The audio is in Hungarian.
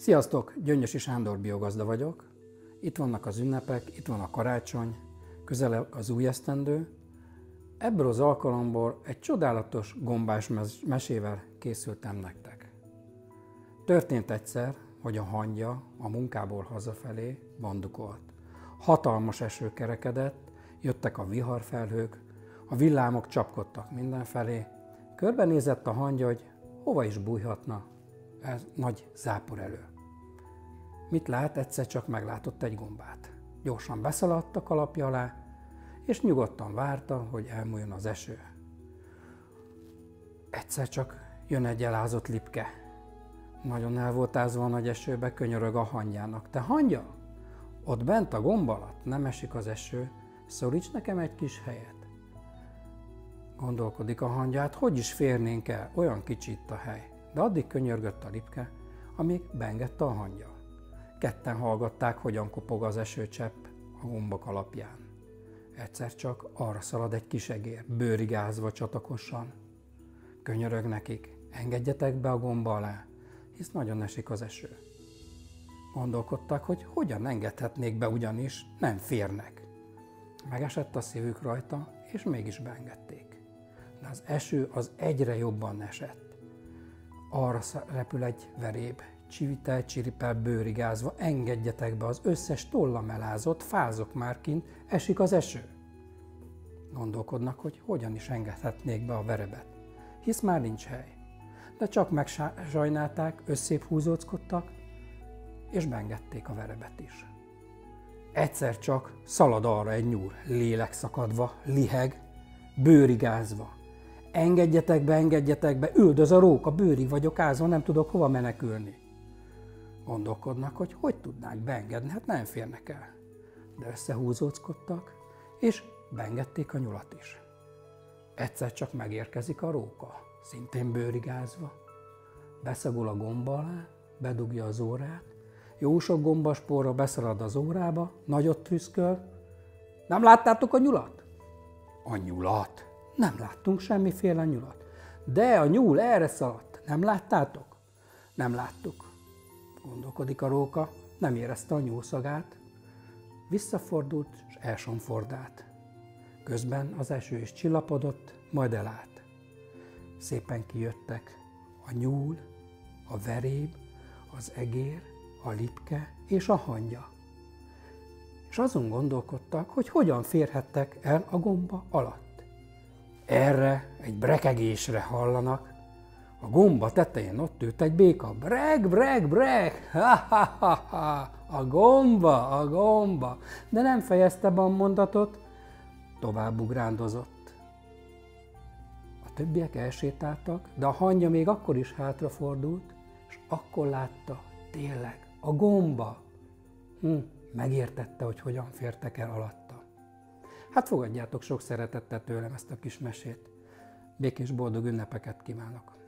Sziasztok, Gyöngyösi Sándor biogazda vagyok. Itt vannak az ünnepek, itt van a karácsony, közel az új esztendő. Ebből az alkalomból egy csodálatos gombás mesével készültem nektek. Történt egyszer, hogy a hangya a munkából hazafelé bandukolt. Hatalmas eső kerekedett, jöttek a viharfelhők, a villámok csapkodtak mindenfelé. Körbenézett a hangya, hogy hova is bújhatna ez nagy zápor elő. Mit lát, egyszer csak meglátott egy gombát. Gyorsan beszaladt a kalapja alá, és nyugodtan várta, hogy elmúljon az eső. Egyszer csak jön egy elázott lipke. Nagyon el volt ázva a nagy esőbe, könyörög a hangyának. Te hangya? Ott bent a gomb alatt nem esik az eső, szoríts nekem egy kis helyet. Gondolkodik a hangyát, hogy is férnénk el, olyan kicsi itt a hely. De addig könyörgött a lipke, amíg beengedte a hangya. Ketten hallgatták, hogyan kopog az esőcsepp a gombok alapján. Egyszer csak arra szalad egy kis egér, bőrigázva csatakosan. Könyörög nekik, engedjetek be a gomba alá, hisz nagyon esik az eső. Gondolkodtak, hogy hogyan engedhetnék be ugyanis, nem férnek. Megesett a szívük rajta, és mégis beengedték. De az eső az egyre jobban esett. Arra repül egy veréb, csivitel, csiripel, bőrigázva, engedjetek be, az összes tollam elázott, fázok már kint, esik az eső. Gondolkodnak, hogy hogyan is engedhetnék be a verebet, hisz már nincs hely. De csak megsajnálták, összép húzóckodtak, és beengedték a verebet is. Egyszer csak szalad arra egy nyúl, lélek szakadva, liheg, bőrigázva. Engedjetek be, engedjetek be, üldöz a róka, bőrig vagyok ázva, nem tudok hova menekülni. Gondolkodnak, hogy hogy tudnák beengedni, hát nem férnek el. De összehúzóckodtak, és beengedték a nyulat is. Egyszer csak megérkezik a róka, szintén bőrigázva. Beszagol a gomba alá, bedugja az órát, jó sok gombaspóra beszalad az órába, nagyot trüszköl. Nem láttátok a nyulat? A nyulat? Nem láttunk semmiféle nyulat. De a nyúl erre szaladt. Nem láttátok? Nem láttuk. Gondolkodik a róka, nem érezte a nyúlszagát. Visszafordult, és elsonfordált. Közben az eső is csillapodott, majd elállt. Szépen kijöttek a nyúl, a veréb, az egér, a lipke és a hangya. És azon gondolkodtak, hogy hogyan férhettek el a gomba alatt. Erre egy brekegésre hallanak, a gomba tetején ott ült egy béka. Breg, breg, breg! Ha, ha, ha, ha. A gomba, a gomba! De nem fejezte be a mondatot, tovább ugrándozott. A többiek elsétáltak, de a hangja még akkor is hátrafordult, és akkor látta, tényleg, a gomba. Hm, megértette, hogy hogyan fértek el alatta. Hát fogadjátok sok szeretettel tőlem ezt a kis mesét. Békés boldog ünnepeket kívánok!